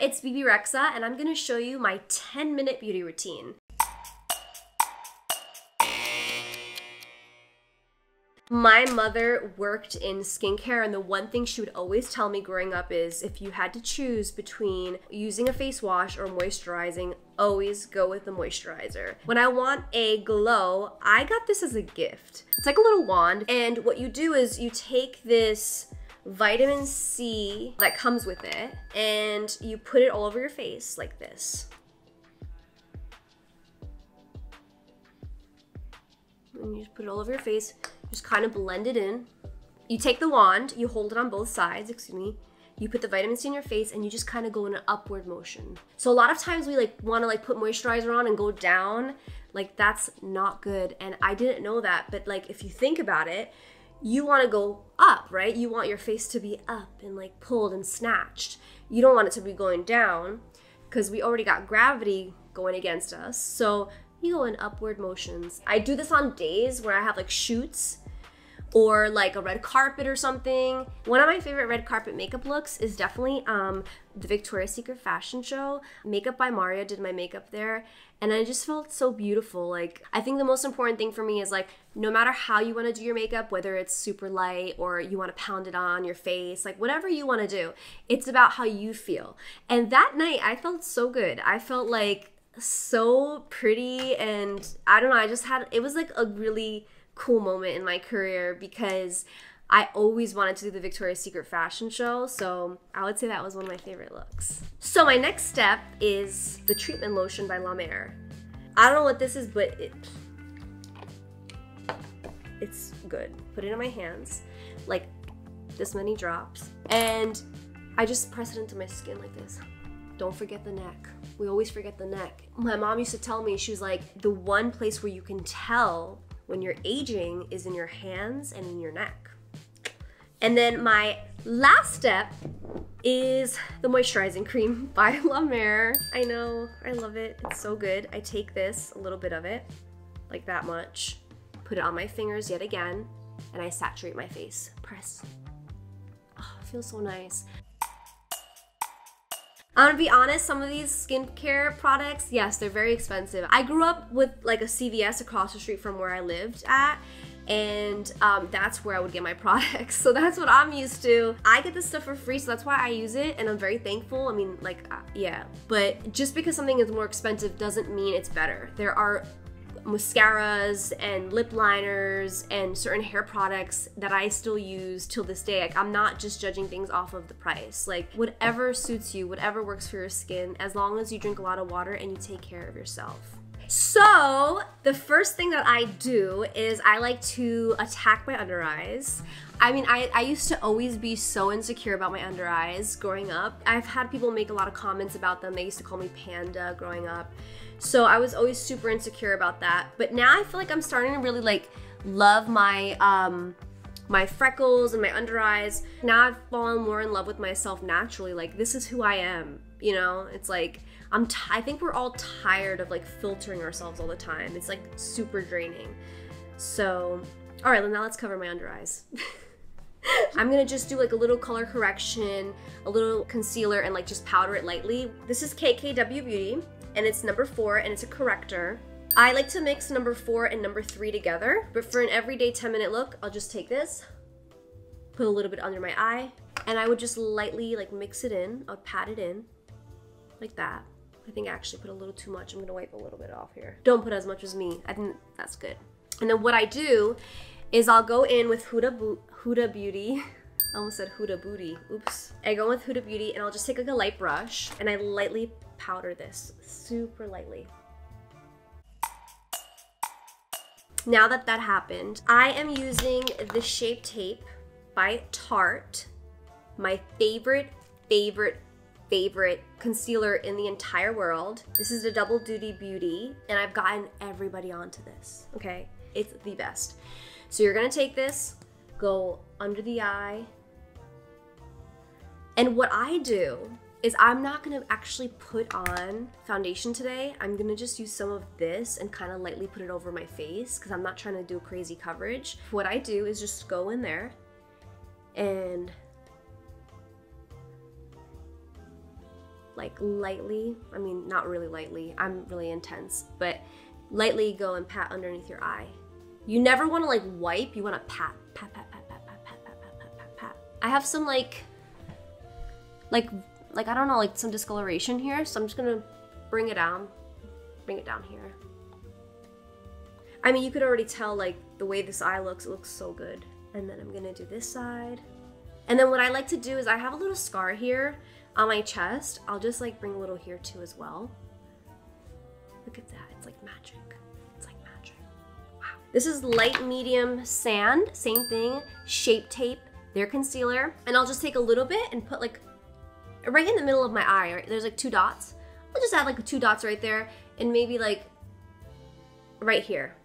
it's Bebe Rexha, and I'm gonna show you my 10 minute beauty routine. My mother worked in skincare, and the one thing she would always tell me growing up is if you had to choose between using a face wash or moisturizing, always go with the moisturizer. When I want a glow, I got this as a gift. It's like a little wand, and what you do is you take this vitamin C that comes with it and you put it all over your face like this. And you just put it all over your face, just kind of blend it in. You take the wand, you hold it on both sides, excuse me, you put the vitamin C in your face and you just kind of go in an upward motion. So a lot of times we like want to like put moisturizer on and go down, like that's not good. And I didn't know that, but like if you think about it, you want to go up, right? You want your face to be up and like pulled and snatched. You don't want it to be going down because we already got gravity going against us. So you go in upward motions. I do this on days where I have like shoots or like a red carpet or something. One of my favorite red carpet makeup looks is definitely um, the Victoria's Secret fashion show. Makeup by Mario did my makeup there and I just felt so beautiful. Like I think the most important thing for me is like no matter how you want to do your makeup, whether it's super light or you want to pound it on your face, like whatever you want to do, it's about how you feel. And that night I felt so good. I felt like so pretty and I don't know, I just had it was like a really cool moment in my career because I always wanted to do the Victoria's Secret fashion show, so I would say that was one of my favorite looks. So my next step is the treatment lotion by La Mer. I don't know what this is, but it it's good. Put it in my hands, like this many drops, and I just press it into my skin like this. Don't forget the neck. We always forget the neck. My mom used to tell me, she was like, the one place where you can tell when you're aging is in your hands and in your neck. And then my last step is the moisturizing cream by La Mer. I know, I love it. It's so good. I take this, a little bit of it, like that much, put it on my fingers yet again, and I saturate my face. Press. Oh, it feels so nice. I'm gonna be honest, some of these skincare products, yes, they're very expensive. I grew up with like a CVS across the street from where I lived at, and um, that's where I would get my products. So that's what I'm used to. I get this stuff for free, so that's why I use it, and I'm very thankful. I mean, like, uh, yeah. But just because something is more expensive doesn't mean it's better. There are mascaras and lip liners and certain hair products that I still use till this day. Like I'm not just judging things off of the price. Like whatever suits you, whatever works for your skin, as long as you drink a lot of water and you take care of yourself. So, the first thing that I do is I like to attack my under eyes. I mean, I, I used to always be so insecure about my under eyes growing up. I've had people make a lot of comments about them. They used to call me panda growing up. So I was always super insecure about that. But now I feel like I'm starting to really like love my um my freckles and my under eyes. Now I've fallen more in love with myself naturally. Like this is who I am, you know? It's like I'm t- I think we're all tired of like filtering ourselves all the time. It's like super draining. So, all right, now let's cover my under eyes. I'm gonna just do like a little color correction, a little concealer, and like just powder it lightly. This is KKW Beauty and it's number four and it's a corrector. I like to mix number four and number three together, but for an everyday 10 minute look, I'll just take this, put a little bit under my eye, and I would just lightly like mix it in. I'll pat it in like that. I think I actually put a little too much. I'm gonna wipe a little bit off here. Don't put as much as me. I think that's good. And then what I do is I'll go in with Huda, Huda Beauty. I almost said Huda Booty. Oops. I go in with Huda Beauty and I'll just take like a light brush and I lightly powder this super lightly. Now that that happened, I am using the Shape Tape by Tarte, my favorite, favorite, favorite concealer in the entire world. This is a Double Duty Beauty, and I've gotten everybody onto this, okay? It's the best. So you're gonna take this, go under the eye, and what I do is I'm not gonna actually put on foundation today. I'm gonna just use some of this and kind of lightly put it over my face because I'm not trying to do crazy coverage. What I do is just go in there and like lightly, I mean, not really lightly, I'm really intense, but lightly go and pat underneath your eye. You never want to like wipe, you want to pat, pat, pat, pat, pat, pat, pat, pat, pat, pat, pat, pat. I have some like, like, like, I don't know, like some discoloration here, so I'm just gonna bring it down, bring it down here. I mean, you could already tell like the way this eye looks, it looks so good. And then I'm gonna do this side. And then what I like to do is I have a little scar here on my chest. I'll just like bring a little here too as well. Look at that, it's like magic. It's like magic, wow. This is light medium sand, same thing, shape tape, their concealer. And I'll just take a little bit and put like, right in the middle of my eye, right? There's like two dots. I'll just add like two dots right there and maybe like right here.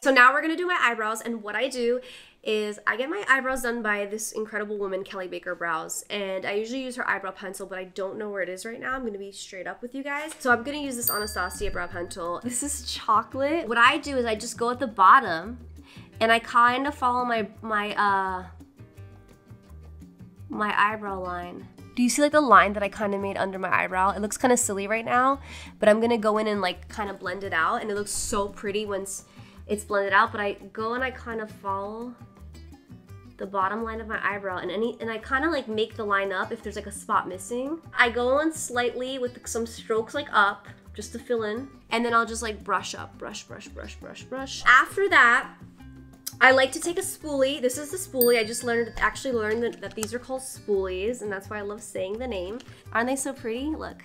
So now we're gonna do my eyebrows and what I do is I get my eyebrows done by this incredible woman, Kelley Baker Brows, and I usually use her eyebrow pencil, but I don't know where it is right now. I'm gonna be straight up with you guys. So I'm gonna use this Anastasia brow pencil. This is chocolate. What I do is I just go at the bottom and I kind of follow my, my, uh, my eyebrow line. Do you see like the line that I kind of made under my eyebrow? It looks kind of silly right now, but I'm gonna go in and like kind of blend it out and it looks so pretty once it's blended out, but I go and I kind of follow the bottom line of my eyebrow and any and I kind of like make the line up if there's like a spot missing. I go on slightly with some strokes like up just to fill in and then I'll just like brush up, brush, brush, brush, brush, brush. After that, I like to take a spoolie. This is the spoolie. I just learned, actually learned that, that these are called spoolies and that's why I love saying the name. Aren't they so pretty? Look.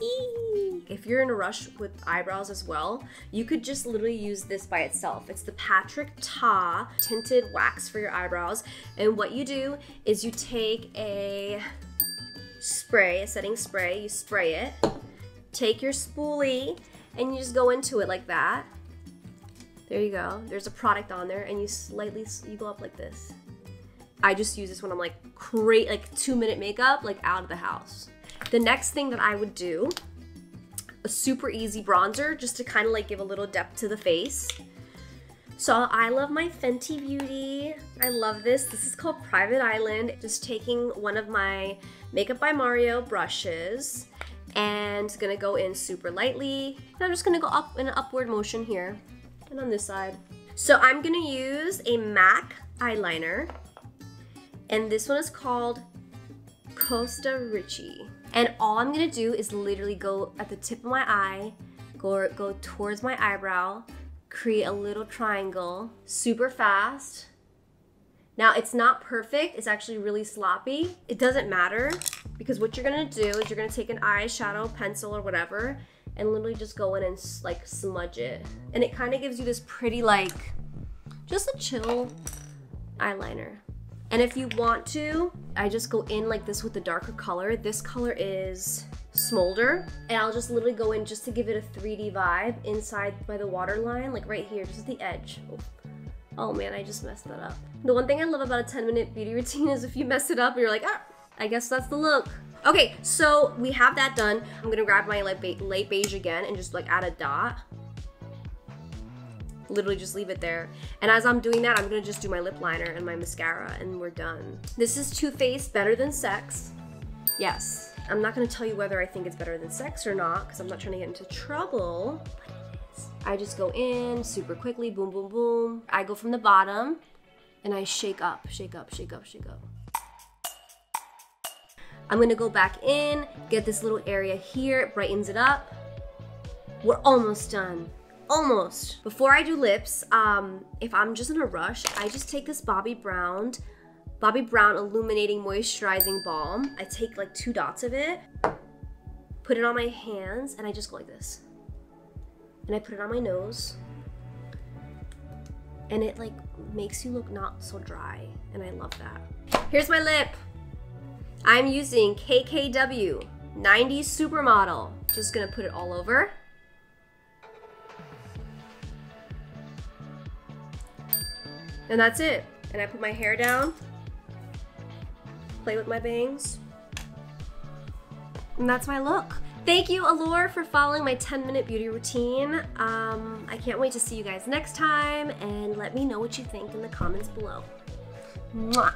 If you're in a rush with eyebrows as well, you could just literally use this by itself. It's the Patrick Ta tinted wax for your eyebrows. And what you do is you take a spray, a setting spray, you spray it, take your spoolie, and you just go into it like that. There you go. There's a product on there, and you slightly, you go up like this. I just use this when I'm like, create like two minute makeup, like out of the house. The next thing that I would do, a super easy bronzer, just to kind of like give a little depth to the face. So I love my Fenty Beauty. I love this. This is called Private Island. Just taking one of my Makeup by Mario brushes and gonna go in super lightly. And I'm just gonna go up in an upward motion here and on this side. So I'm gonna use a MAC eyeliner and this one is called Costa Ricci. And all I'm gonna do is literally go at the tip of my eye, go, go towards my eyebrow, create a little triangle, super fast. Now it's not perfect, it's actually really sloppy. It doesn't matter because what you're gonna do is you're gonna take an eyeshadow pencil or whatever and literally just go in and like smudge it. And it kind of gives you this pretty like, just a chill eyeliner. And if you want to, I just go in like this with the darker color. This color is Smolder. And I'll just literally go in just to give it a 3D vibe inside by the waterline, like right here, just the edge. Oh. oh man, I just messed that up. The one thing I love about a 10 minute beauty routine is if you mess it up, you're like, ah, I guess that's the look. Okay, so we have that done. I'm gonna grab my light, be light beige again and just like add a dot literally just leave it there. And as I'm doing that, I'm gonna just do my lip liner and my mascara and we're done. This is Too Faced Better Than Sex. Yes. I'm not gonna tell you whether I think it's better than sex or not because I'm not trying to get into trouble. I just go in super quickly, boom, boom, boom. I go from the bottom and I shake up, shake up, shake up, shake up. I'm gonna go back in, get this little area here, it brightens it up. We're almost done almost. Before I do lips, um, if I'm just in a rush, I just take this Bobbi Brown, Bobbi Brown Illuminating Moisturizing Balm. I take like two dots of it, put it on my hands, and I just go like this. And I put it on my nose. And it like makes you look not so dry, and I love that. Here's my lip. I'm using KKW 90s Supermodel. Just gonna put it all over. And that's it. And I put my hair down, play with my bangs, and that's my look. Thank you, Allure, for following my 10 minute beauty routine. Um, I can't wait to see you guys next time and let me know what you think in the comments below. Mwah.